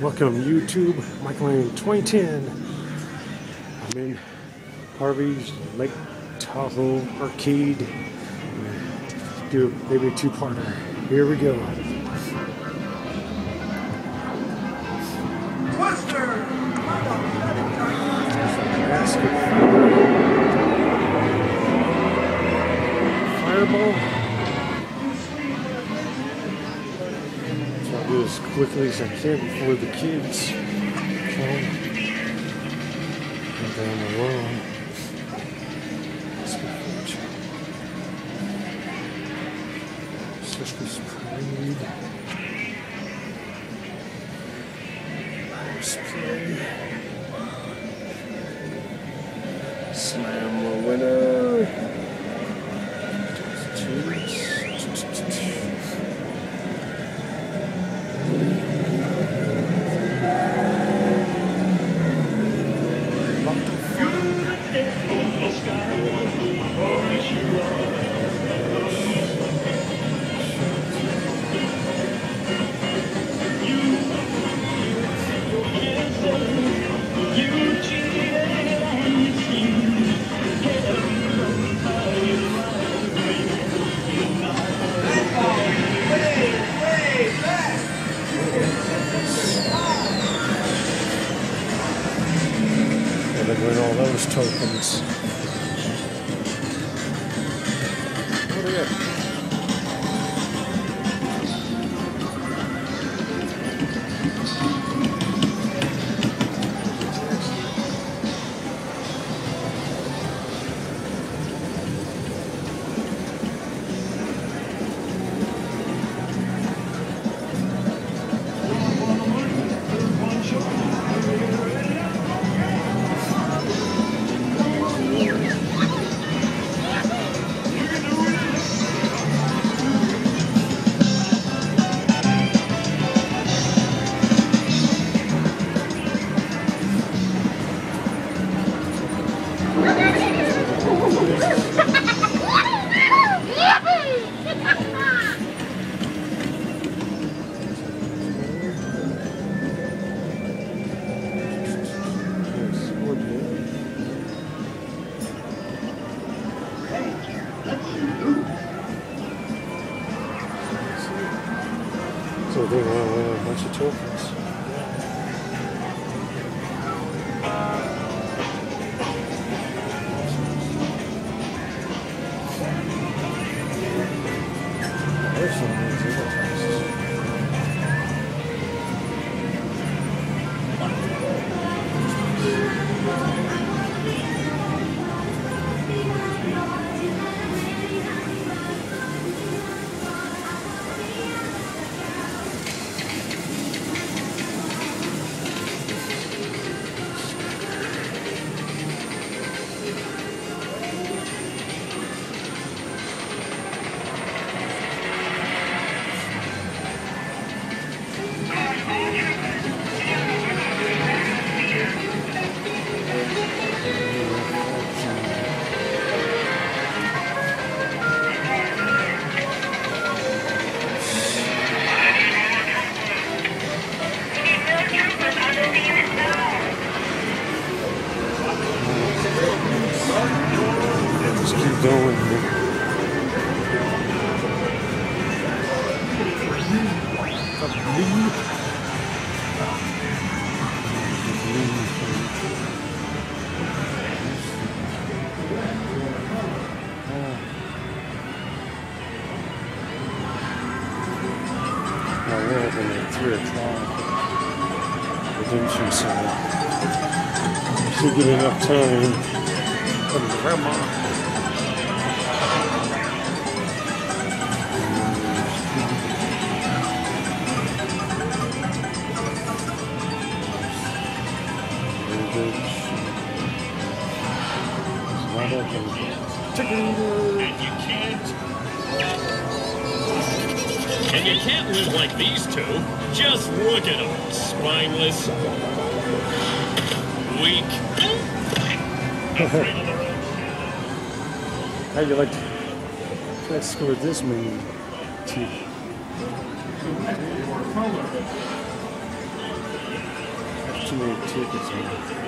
Welcome YouTube, Michael Lane 2010. I'm in Harvey's Lake Tahoe Arcade. Do maybe a two-parter. Here we go. Fireball. As quickly as I can before the kids come and down the road. Let's go for it. Sisters Parade. Display. Slam the winner. Then win all those tokens. Would you? So they win a bunch of tokens. Just keep going. I will open at 3 o'clock. Redemption get enough time. To grandma. And you can't. And you can't live like these two. Just look at them. Spineless. Weak. How do you like to score this many? Two. too many tickets, man.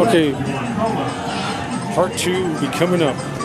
Okay, part two will be coming up.